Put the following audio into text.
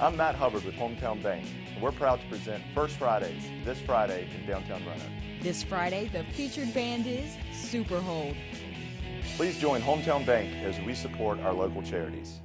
I'm Matt Hubbard with Hometown Bank, and we're proud to present First Fridays this Friday in downtown Roanoke. This Friday, the featured band is Superhold. Please join Hometown Bank as we support our local charities.